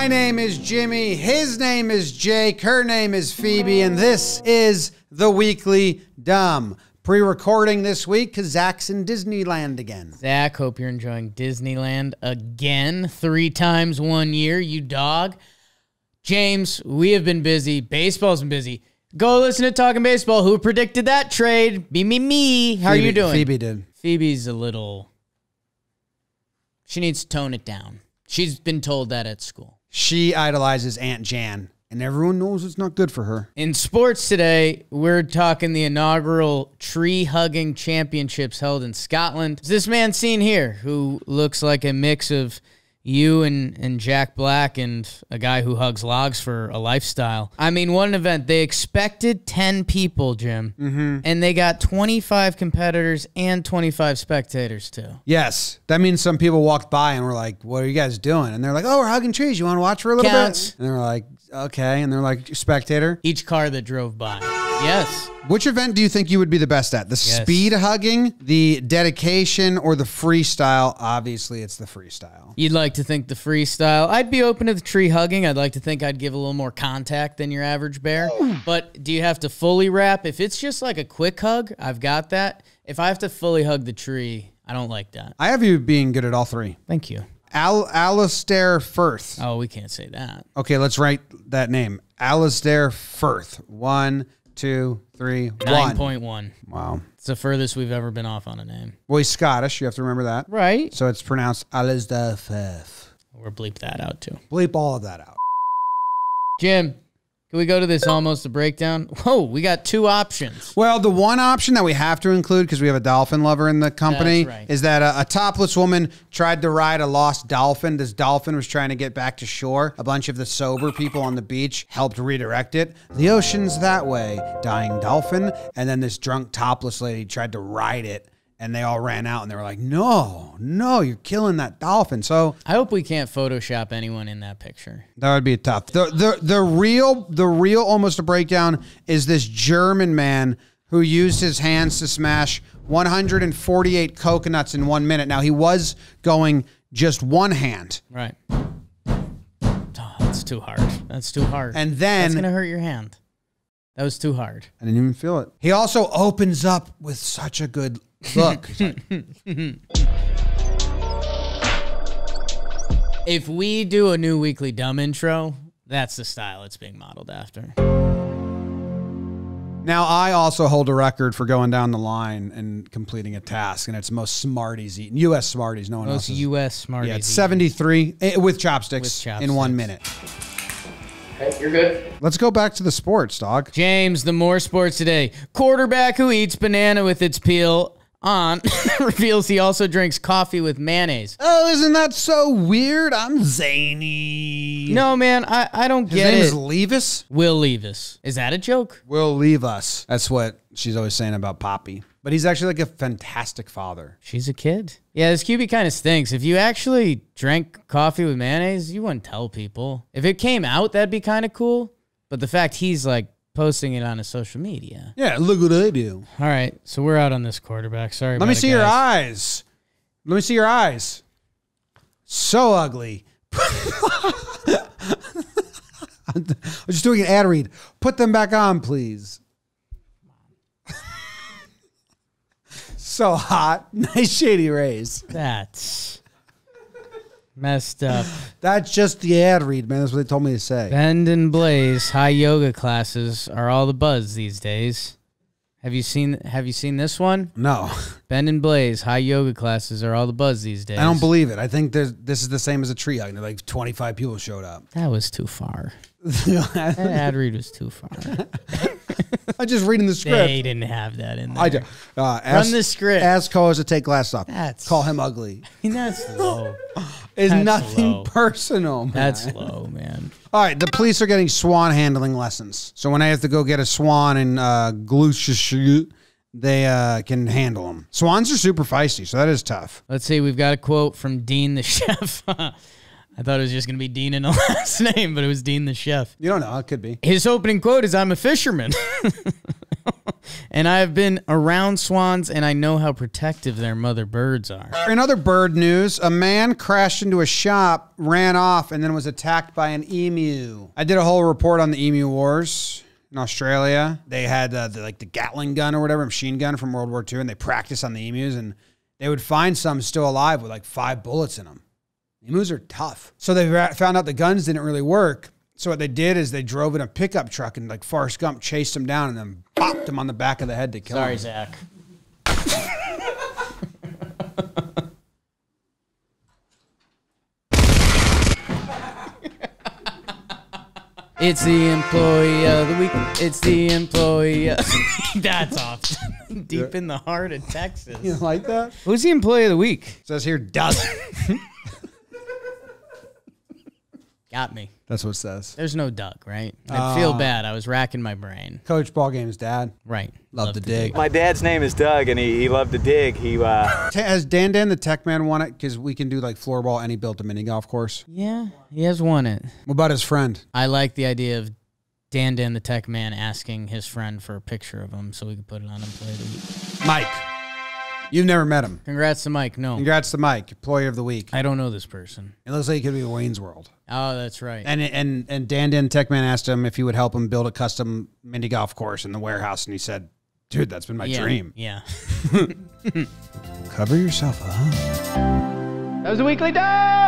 My name is Jimmy. His name is Jake. Her name is Phoebe. And this is the Weekly Dumb. Pre recording this week because Zach's in Disneyland again. Zach, hope you're enjoying Disneyland again, three times one year, you dog. James, we have been busy. Baseball's been busy. Go listen to Talking Baseball. Who predicted that trade? Me, me, me. How are you doing? Phoebe did. Phoebe's a little. She needs to tone it down. She's been told that at school. She idolizes Aunt Jan, and everyone knows it's not good for her. In sports today, we're talking the inaugural tree hugging championships held in Scotland. Is this man seen here who looks like a mix of you and, and Jack Black and a guy who hugs logs for a lifestyle? I mean, one event, they expected 10 people, Jim, mm-hmm. and they got 25 competitors and 25 spectators, too. Yes, that means some people walked by and were like, "What are you guys doing?" And they're like, "Oh, we're hugging trees. You want to watch for a little Counts. bit?" And they're like, "Okay." And they're like, "Spectator." Each car that drove by. Yes. Which event do you think you would be the best at? The speed hugging, the dedication, or the freestyle? Obviously, it's the freestyle. You'd like to think the freestyle. I'd be open to the tree hugging. I'd like to think I'd give a little more contact than your average bear. But do you have to fully wrap? If it's just like a quick hug, I've got that. If I have to fully hug the tree, I don't like that. I have you being good at all three. Thank you. Al Alistair Firth. Oh, we can't say that. Okay, let's write that name. Alistair Firth. One, two, three, one. 9.1. Wow. It's the furthest we've ever been off on a name. Well, he's Scottish. You have to remember that. Right. So it's pronounced Firth. We'll bleep that out too. Bleep all of that out. Jim, can we go to this almost a breakdown? Whoa, we got two options. Well, the one option that we have to include because we have a dolphin lover in the company right. is that a, a topless woman tried to ride a lost dolphin. This dolphin was trying to get back to shore. A bunch of the sober people on the beach helped redirect it. The ocean's that way, dying dolphin. And then this drunk topless lady tried to ride it. And they all ran out and they were like, no, no, you're killing that dolphin. So I hope we can't Photoshop anyone in that picture. that would be tough. The the the real the real almost a breakdown is this German man who used his hands to smash 148 coconuts in one minute. Now he was going just one hand, Right. Oh, that's too hard. That's too hard. and That's then gonna hurt your hand. That was too hard. I didn't even feel it. He also opens up with such a good look. If we do a new weekly dumb intro, that's the style it's being modeled after. now I also hold a record for going down the line and completing a task, and it's most Smarties eaten. U.S. Smarties, no one else. Most U.S. Smarties. Yeah, it's 73 eh, with chopsticks, With in one chopsticks. minute. You're good. Let's go back to the sports, dog. James, the more sports today. Quarterback who eats banana with its peel on reveals he also drinks coffee with mayonnaise. Oh, isn't that so weird? I'm zany. No, man, I, I don't get His name it. is Levis. Will Levis. Is that a joke? Will leave us. That's what she's always saying about Poppy. But he's actually like a fantastic father. She's a kid. Yeah, this QB kind of stinks. If you actually drank coffee with mayonnaise, you wouldn't tell people. If it came out, that'd be kind of cool. But the fact he's like posting it on his social media. Yeah, look what I do. All right, so we're out on this quarterback. Sorry. Let me it, see your eyes. Let me see your eyes. So ugly. I'm just doing an ad read. Put them back on, please. so hot. Nice shady rays. That's messed up. That's just the ad read, man. That's what they told me to say. Bend and Blaze high yoga classes are all the buzz these days. Have you seen Have you seen this one? No, Bend and Blaze high yoga classes are all the buzz these days. I don't believe it. I think there's, this is the same as a tree hug. Like 25 people showed up. that was too far. That ad read was too far. I'm just reading the script. They didn't have that in there. I do. Uh, ask, the script. Ask Coas to take glasses off. That's- Call him ugly. That's low. It's That's nothing low. personal, man. That's low, man. All right, the police are getting swan handling lessons. So when I have to go get a swan in uh, Gloucestershire, they uh, can handle them. Swans are super feisty, so that is tough. Let's see. We've got a quote from Dean the chef. I thought it was just going to be Dean in a last name, but it was Dean the chef. You don't know. It could be. His opening quote is I'm a fisherman. and I've been around swans and I know how protective their mother birds are. In other bird news, a man crashed into a shop, ran off, and then was attacked by an emu. I did a whole report on the emu wars in Australia. They had uh, the, like the Gatling gun or whatever, machine gun from World War II, and they practiced on the emus, and they would find some still alive with like five bullets in them. Emus are tough. So they found out the guns didn't really work. So what they did is they drove in a pickup truck and like Forrest Gump chased him down and then bopped him on the back of the head to kill Sorry, him. Zach. It's the employee of the week. It's the employee. Of- That's off. Deep in the heart of Texas. You like that? Who's the employee of the week? says here doesn't. Got me. That's what it says. There's no Doug, right? I feel bad. I was racking my brain. Coach ball games, dad. Right. Love, to dig. My dad's name is Doug, and he, he loved to dig. He uh, Has Dan Dan the Tech Man won it? Because we can do like floorball and he built a mini golf course. Yeah, he has won it. What about his friend? I like the idea of Dan Dan the Tech Man asking his friend for a picture of him so we can put it on Employee of the Week. Mike. You've never met him. Congrats to Mike. No, Congrats to Mike, employee of the week. I don't know this person. It looks like he could be Wayne's World. Oh, that's right. And and and Dan Dan Techman asked him if he would help him build a custom mini golf course in the warehouse, and he said, "Dude, that's been my yeah, dream." Yeah. Cover yourself up. that was a weekly dumb.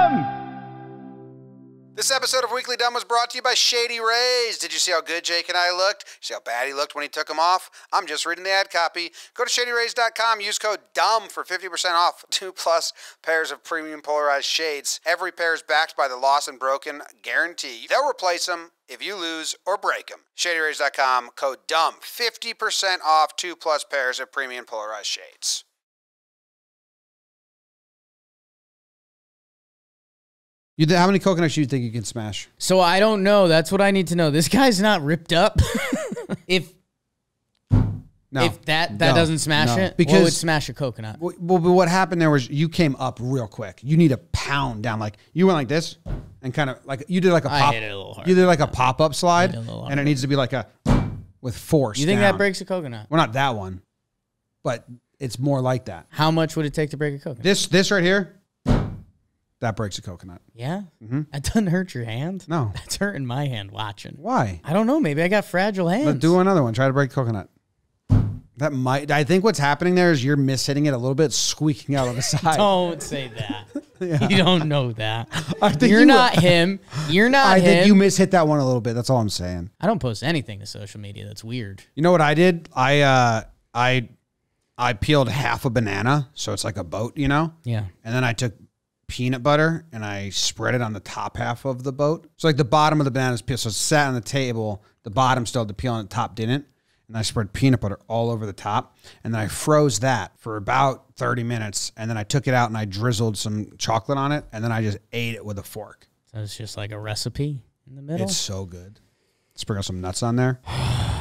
This episode of Weekly Dumb was brought to you by Shady Rays. Did you see how good Jake and I looked? See how bad he looked when he took them off? I'm just reading the ad copy. Go to shadyrays.com, use code DUMB for 50% off two plus pairs of premium polarized shades. Every pair is backed by the lost and broken guarantee. They'll replace them if you lose or break them. Shadyrays.com, code DUMB, 50% off two plus pairs of premium polarized shades. You th- how many coconuts do you think you can smash? So I don't know. That's what I need to know. This guy's not ripped up. if No. if that that No. doesn't smash No. it, what Because would smash a coconut? Well, well, but what happened there was you came up real quick. You need a pound down. Like you went like this and kind of like you did like a I pop. hit it a little hard. You did like a pop up slide, it and it needs to be like a with force. You think down. that breaks a coconut? Well, not that one, but it's more like that. How much would it take to break a coconut? This this right here, that breaks a coconut. Yeah, that doesn't hurt your hand. No. that's hurting my hand watching. Why? I don't know. Maybe I got fragile hands. Let's do another one. Try to break coconut. That might. I think what's happening there is you're mishitting it a little bit, squeaking out on the side. Don't say that. You don't know that. I think You're you- not him. You're not I him. think you mishit that one a little bit. That's all I'm saying. I don't post anything to social media. That's weird. You know what I did? I uh I I peeled half a banana, so it's like a boat, you know? Yeah. And then I took peanut butter and I spread it on the top half of the boat. So like the bottom of the banana is peeled. So it sat on the table, the bottom still had to peel and the top didn't. And I spread peanut butter all over the top. And then I froze that for about 30 minutes. And then I took it out and I drizzled some chocolate on it. And then I just ate it with a fork. So it's just like a recipe in the middle. It's so good. Sprinkle some nuts on there.